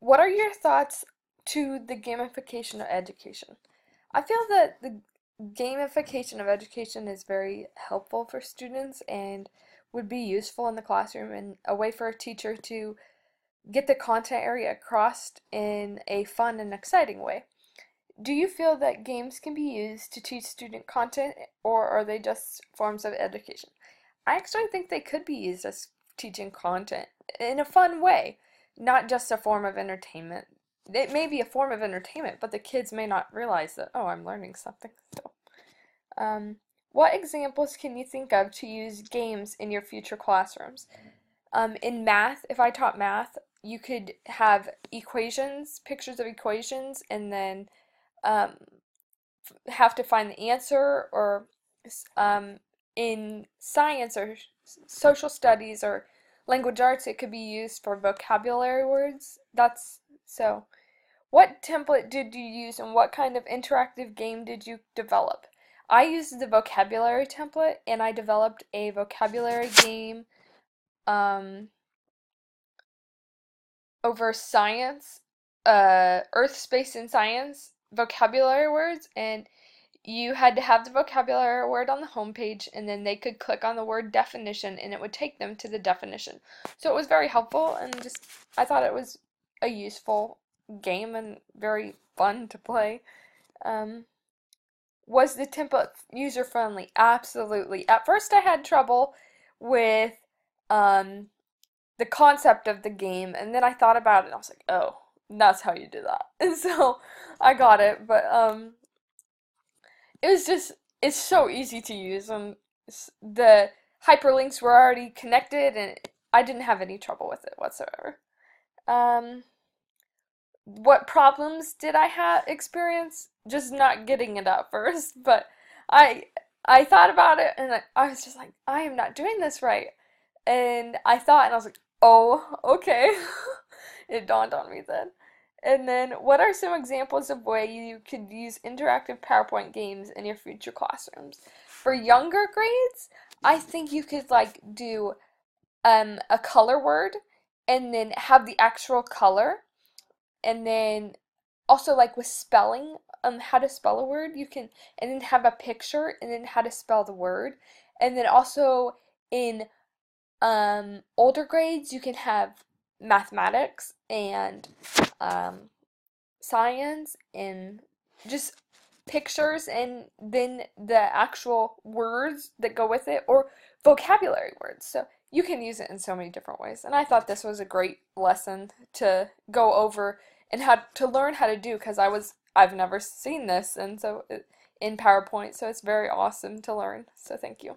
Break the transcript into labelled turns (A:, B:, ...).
A: what are your thoughts to the gamification of education? I feel that the gamification of education is very helpful for students and would be useful in the classroom and a way for a teacher to get the content area across in a fun and exciting way. Do you feel that games can be used to teach student content or are they just forms of education? I actually think they could be used as teaching content in a fun way, not just a form of entertainment. It may be a form of entertainment, but the kids may not realize that, oh, I'm learning something. So, um, what examples can you think of to use games in your future classrooms? Um, in math, if I taught math, you could have equations, pictures of equations, and then um, have to find the answer, or um, in science or social studies or language arts, it could be used for vocabulary words. That's so. What template did you use and what kind of interactive game did you develop? I used the vocabulary template and I developed a vocabulary game um, over science, uh, earth, space, and science vocabulary words, and you had to have the vocabulary word on the homepage, and then they could click on the word definition, and it would take them to the definition. So it was very helpful, and just I thought it was a useful game and very fun to play. Um, was the template user friendly? Absolutely. At first, I had trouble with um, the concept of the game, and then I thought about it, and I was like, oh, that's how you do that. And so I got it, but um, it was just it's so easy to use, and the hyperlinks were already connected, and I didn't have any trouble with it whatsoever. Um, what problems did I have experience? Just not getting it at first, but I I thought about it and I, I was just like, I am not doing this right. And I thought and I was like, oh, okay. it dawned on me then. And then, what are some examples of way you could use interactive PowerPoint games in your future classrooms? For younger grades, I think you could like do um, a color word and then have the actual color and then also like with spelling um how to spell a word you can and then have a picture and then how to spell the word and then also in um older grades you can have mathematics and um science and just pictures and then the actual words that go with it or vocabulary words so you can use it in so many different ways. And I thought this was a great lesson to go over and how to learn how to do because I was I've never seen this and so in PowerPoint, so it's very awesome to learn. So thank you.